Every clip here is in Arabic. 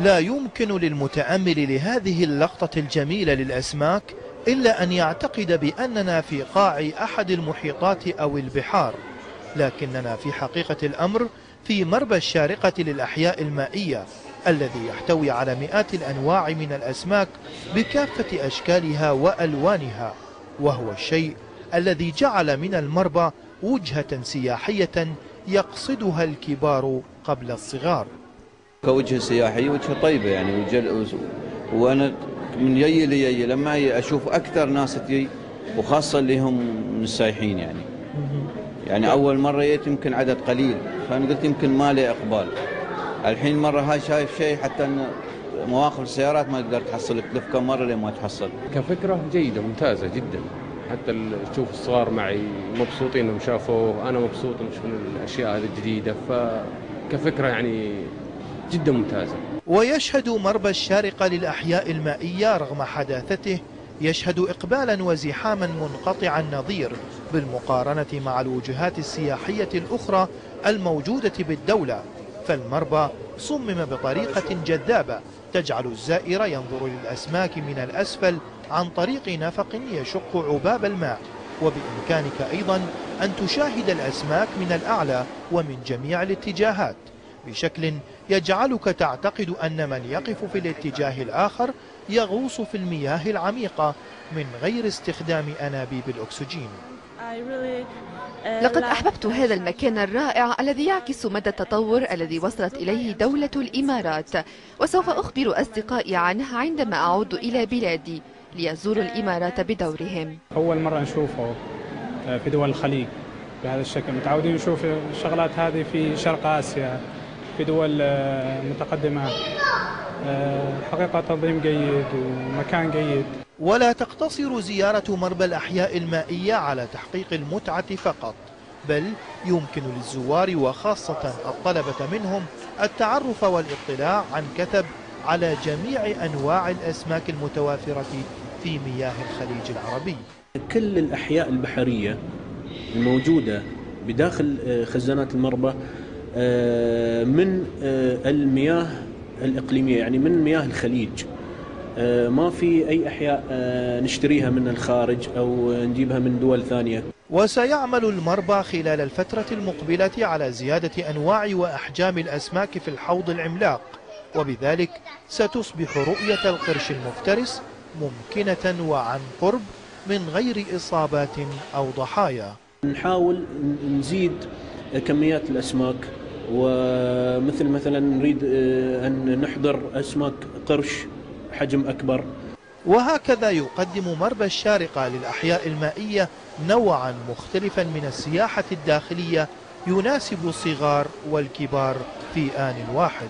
لا يمكن للمتأمل لهذه اللقطة الجميلة للأسماك إلا أن يعتقد بأننا في قاع أحد المحيطات أو البحار لكننا في حقيقة الأمر في مربى الشارقة للأحياء المائية الذي يحتوي على مئات الأنواع من الأسماك بكافة أشكالها وألوانها وهو الشيء الذي جعل من المربى وجهة سياحية يقصدها الكبار قبل الصغار. كوجهه سياحية وجهه طيبة يعني وجل وأنا من يي ليي لما أشوف أكثر ناس تجي وخاصة اللي هم من السايحين يعني. يعني أول مرة جيت يمكن عدد قليل فأنا قلت يمكن ما لي إقبال. الحين مرة هاي شايف شيء حتى أن مواقف السيارات ما تقدر تحصل تلف كم مرة لين ما تحصل. كفكرة جيدة ممتازة جدا. حتى تشوف الصغار معي مبسوطين إنهم شافوه أنا مبسوط انهم الأشياء هذه الجديدة. فكفكره يعني جدا ممتازة. ويشهد مربى الشارقة للأحياء المائية رغم حداثته يشهد إقبالا وزحاما منقطع النظير بالمقارنة مع الوجهات السياحية الأخرى الموجودة بالدولة. فالمربى صمم بطريقة جذابة تجعل الزائر ينظر للأسماك من الأسفل عن طريق نفق يشق عباب الماء. وبإمكانك أيضا أن تشاهد الأسماك من الأعلى ومن جميع الاتجاهات. بشكل يجعلك تعتقد أن من يقف في الاتجاه الآخر يغوص في المياه العميقة من غير استخدام أنابيب الأكسجين. لقد أحببت هذا المكان الرائع الذي يعكس مدى التطور الذي وصلت إليه دولة الإمارات وسوف أخبر أصدقائي عنه عندما أعود إلى بلادي ليزوروا الإمارات بدورهم. أول مرة نشوفه في دول الخليج بهذا الشكل. متعودين نشوف الشغلات هذه في شرق آسيا. في دول متقدمة. حقيقة تنظيم جيد ومكان جيد. ولا تقتصر زيارة مربى الأحياء المائية على تحقيق المتعة فقط بل يمكن للزوار وخاصة الطلبة منهم التعرف والاطلاع عن كثب على جميع أنواع الأسماك المتوافرة في مياه الخليج العربي. كل الأحياء البحرية الموجودة بداخل خزانات المربى من المياه الإقليمية يعني من مياه الخليج. ما في أي أحياء نشتريها من الخارج أو نجيبها من دول ثانية. وسيعمل المربى خلال الفترة المقبلة على زيادة أنواع وأحجام الأسماك في الحوض العملاق وبذلك ستصبح رؤية القرش المفترس ممكنة وعن قرب من غير إصابات أو ضحايا. نحاول نزيد كميات الأسماك. ومثل مثلا نريد أن نحضر أسماك قرش حجم أكبر. وهكذا يقدم مربى الشارقة للأحياء المائية نوعا مختلفا من السياحة الداخلية يناسب الصغار والكبار في آن واحد.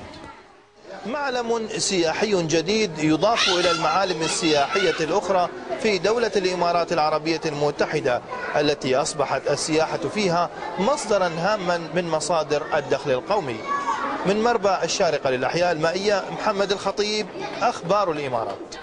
معلم سياحي جديد يضاف إلى المعالم السياحية الأخرى في دولة الإمارات العربية المتحدة التي أصبحت السياحة فيها مصدرا هاما من مصادر الدخل القومي. من مربى الشارقة للأحياء المائية محمد الخطيب أخبار الإمارات.